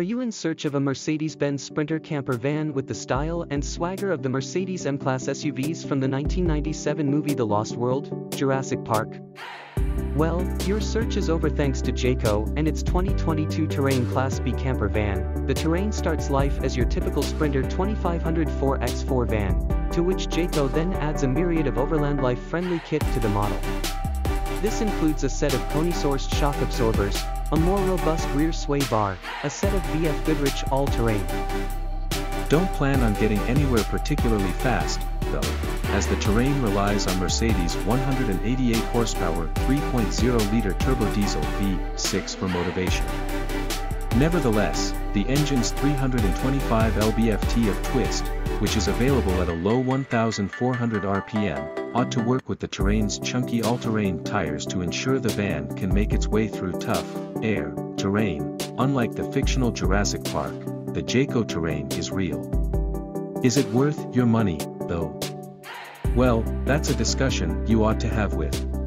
Are you in search of a Mercedes-Benz Sprinter camper van with the style and swagger of the Mercedes M-Class SUVs from the 1997 movie The Lost World, Jurassic Park? Well, your search is over thanks to Jayco and its 2022 Terrain Class B camper van. The Terrain starts life as your typical Sprinter 2500 4x4 van, to which Jayco then adds a myriad of Overland Life-friendly kit to the model. This includes a set of Koni-sourced shock absorbers, a more robust rear sway bar, a set of BF Goodrich all-terrain. Don't plan on getting anywhere particularly fast, though, as the terrain relies on Mercedes 188 horsepower 3.0-liter turbo diesel V6 for motivation. Nevertheless, the engine's 325 lb-ft of twist, which is available at a low 1400 rpm, ought to work with the terrain's chunky all-terrain tires to ensure the van can make its way through tough, air, terrain, unlike the fictional Jurassic Park, the Jayco terrain is real. Is it worth your money, though? Well, that's a discussion you ought to have with